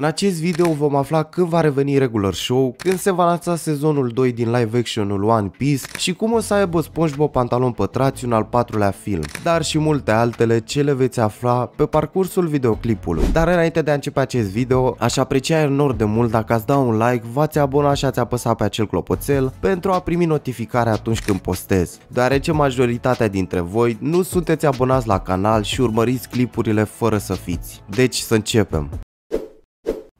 În acest video vom afla când va reveni Regular Show, când se va lansa sezonul 2 din live actionul One Piece și cum o să aibă SpongeBob pantalon pătrați un al patrulea film, dar și multe altele ce le veți afla pe parcursul videoclipului. Dar înainte de a începe acest video, aș aprecia enorm de mult dacă ați da un like, v-ați abona și ați apăsa pe acel clopoțel pentru a primi notificare atunci când postez, deoarece majoritatea dintre voi nu sunteți abonați la canal și urmăriți clipurile fără să fiți. Deci să începem!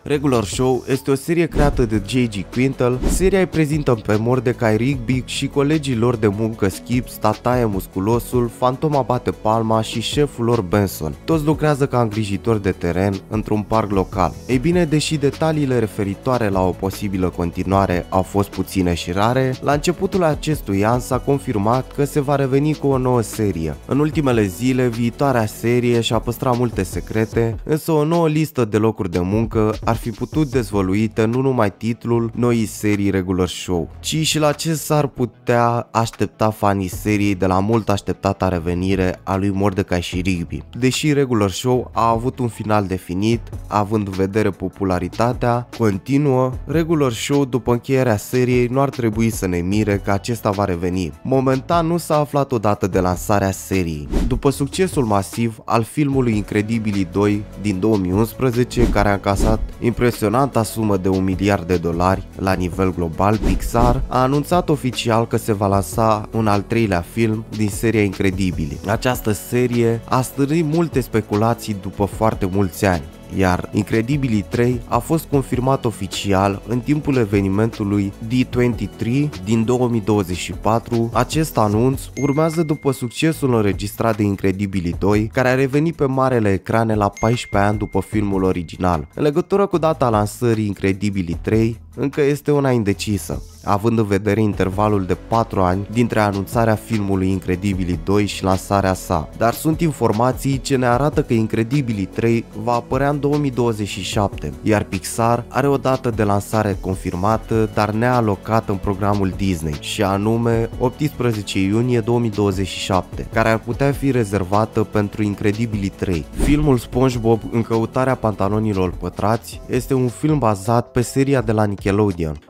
Regular Show este o serie creată de J.G. Quintel. Seria îi prezintă pe Mordecai Rigby și colegii lor de muncă Skip, Tataie Musculosul, Fantoma Bate Palma și șeful lor Benson. Toți lucrează ca îngrijitori de teren într-un parc local. Ei bine, deși detaliile referitoare la o posibilă continuare au fost puține și rare, la începutul acestui an s-a confirmat că se va reveni cu o nouă serie. În ultimele zile, viitoarea serie și-a păstrat multe secrete, însă o nouă listă de locuri de muncă ar fi putut dezvăluită nu numai titlul noii serii Regular Show, ci și la ce s-ar putea aștepta fanii seriei de la mult așteptata revenire a lui Mordecai și Rigby. Deși Regular Show a avut un final definit, având în vedere popularitatea continuă, Regular Show după încheierea seriei nu ar trebui să ne mire că acesta va reveni. Momentan nu s-a aflat o dată de lansarea seriei. După succesul masiv al filmului Incredibilii 2 din 2011, care a încasat impresionanta sumă de un miliard de dolari la nivel global, Pixar a anunțat oficial că se va lansa un al treilea film din seria Incredibili. Această serie a stârnit multe speculații după foarte mulți ani iar Incredibilii 3 a fost confirmat oficial în timpul evenimentului D23 din 2024. Acest anunț urmează după succesul înregistrat de Incredibilii 2, care a revenit pe marele ecrane la 14 ani după filmul original. În legătură cu data lansării Incredibilii 3, încă este una indecisă, având în vedere intervalul de 4 ani dintre anunțarea filmului Incredibilii 2 și lansarea sa. Dar sunt informații ce ne arată că Incredibilii 3 va apărea în 2027, iar Pixar are o dată de lansare confirmată, dar nealocată în programul Disney, și anume 18 iunie 2027, care ar putea fi rezervată pentru Incredibilii 3. Filmul SpongeBob în căutarea pantalonilor pătrați este un film bazat pe seria de la Nickelodeon,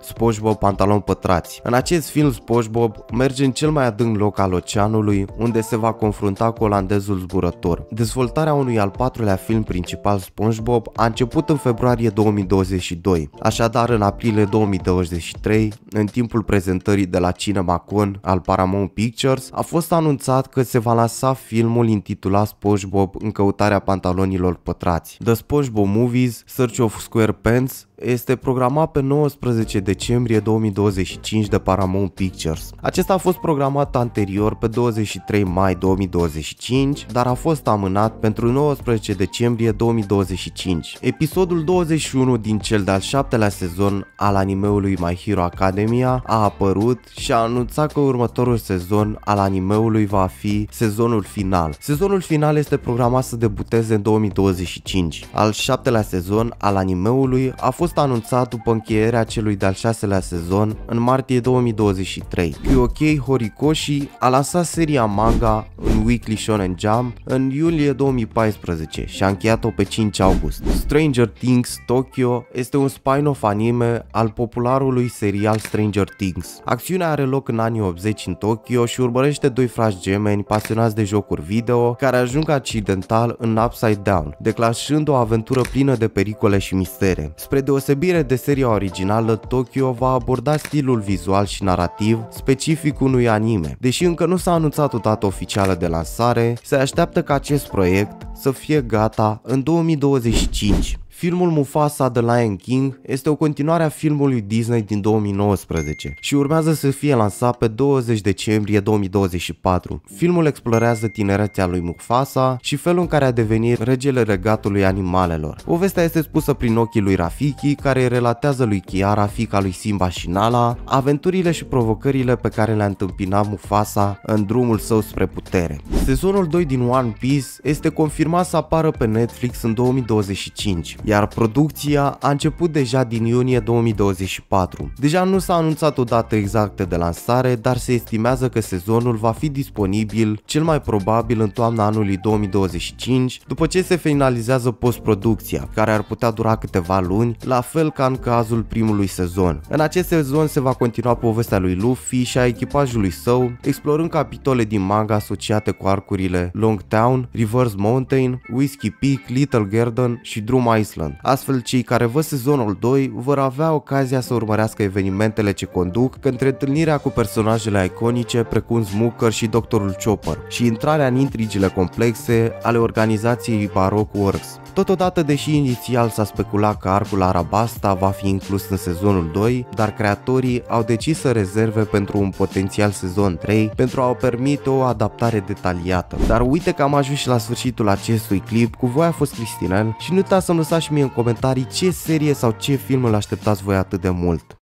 SpongeBob Pantalon Pătrați. În acest film SpongeBob merge în cel mai adânc loc al oceanului, unde se va confrunta cu olandezul zburător. Dezvoltarea unui al patrulea film principal SpongeBob a început în februarie 2022, așadar în aprilie 2023, în timpul prezentării de la CinemaCon al Paramount Pictures, a fost anunțat că se va lansa filmul intitulat SpongeBob în căutarea pantalonilor pătrați. The SpongeBob Movies Search of Square Pants este programat pe 19 decembrie 2025 de Paramount Pictures. Acesta a fost programat anterior pe 23 mai 2025, dar a fost amânat pentru 19 decembrie 2025. Episodul 21 din cel de-al șaptelea sezon al animeului My Hero Academia a apărut și a anunțat că următorul sezon al animeului va fi sezonul final. Sezonul final este programat să debuteze în 2025. Al șaptelea sezon al animeului a fost fost anunțat după încheierea celui de-al șaselea sezon în martie 2023. Kyokei Horikoshi a lansat seria manga în Weekly Shonen Jump în iulie 2014 și a încheiat-o pe 5 august. Stranger Things Tokyo este un spin-off anime al popularului serial Stranger Things. Acțiunea are loc în anii 80 în Tokyo și urmărește doi frați gemeni pasionați de jocuri video care ajung accidental în Upside Down, declanșând o aventură plină de pericole și mistere. Spre deosebire deosebire de seria originală, Tokyo va aborda stilul vizual și narrativ specific unui anime. Deși încă nu s-a anunțat o dată oficială de lansare, se așteaptă ca acest proiect să fie gata în 2025. Filmul Mufasa The Lion King este o continuare a filmului Disney din 2019 și urmează să fie lansat pe 20 decembrie 2024. Filmul explorează tinerețea lui Mufasa și felul în care a devenit regele regatului animalelor. Povestea este spusă prin ochii lui Rafiki, care relatează lui Kiara, fica lui Simba și Nala, aventurile și provocările pe care le-a întâmpinat Mufasa în drumul său spre putere. Sezonul 2 din One Piece este confirmat să apară pe Netflix în 2025, iar producția a început deja din iunie 2024. Deja nu s-a anunțat o dată exactă de lansare, dar se estimează că sezonul va fi disponibil cel mai probabil în toamna anului 2025, după ce se finalizează postproducția, care ar putea dura câteva luni, la fel ca în cazul primului sezon. În acest sezon se va continua povestea lui Luffy și a echipajului său, explorând capitole din manga asociate cu arcurile Long Town, Reverse Mountain, Whiskey Peak, Little Garden și Drum Island. Astfel, cei care văd sezonul 2 vor avea ocazia să urmărească evenimentele ce conduc către întâlnirea cu personajele iconice precum Smooker și Doctorul Chopper și intrarea în intrigile complexe ale organizației Baroque Works. Totodată, deși inițial s-a speculat că arcul Arabasta va fi inclus în sezonul 2, dar creatorii au decis să rezerve pentru un potențial sezon 3 pentru a o permite o adaptare detaliată. Dar uite că am ajuns și la sfârșitul acestui clip, cu voi a fost Cristinel și nu uitați să-mi lăsați și mie în comentarii ce serie sau ce film îl așteptați voi atât de mult.